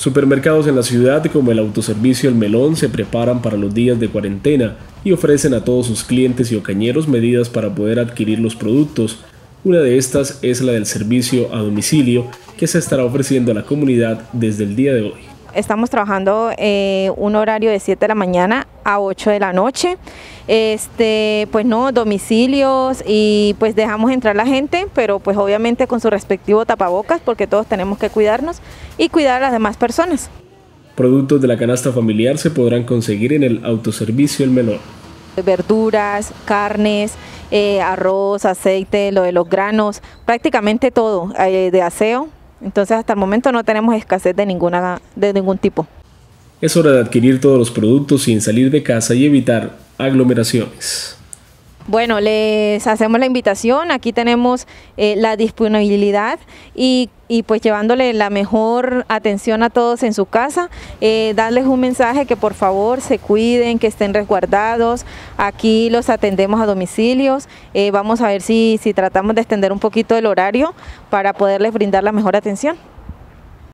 Supermercados en la ciudad como el autoservicio El Melón se preparan para los días de cuarentena y ofrecen a todos sus clientes y ocañeros medidas para poder adquirir los productos. Una de estas es la del servicio a domicilio que se estará ofreciendo a la comunidad desde el día de hoy. Estamos trabajando eh, un horario de 7 de la mañana a 8 de la noche. Este, pues no, domicilios y pues dejamos entrar la gente, pero pues obviamente con su respectivo tapabocas porque todos tenemos que cuidarnos y cuidar a las demás personas. Productos de la canasta familiar se podrán conseguir en el autoservicio El Menor. Verduras, carnes, eh, arroz, aceite, lo de los granos, prácticamente todo, eh, de aseo, entonces hasta el momento no tenemos escasez de, ninguna, de ningún tipo. Es hora de adquirir todos los productos sin salir de casa y evitar aglomeraciones. Bueno, les hacemos la invitación, aquí tenemos eh, la disponibilidad y, pues llevándole la mejor atención a todos en su casa, eh, darles un mensaje que por favor se cuiden, que estén resguardados, aquí los atendemos a domicilios, eh, vamos a ver si, si tratamos de extender un poquito el horario para poderles brindar la mejor atención.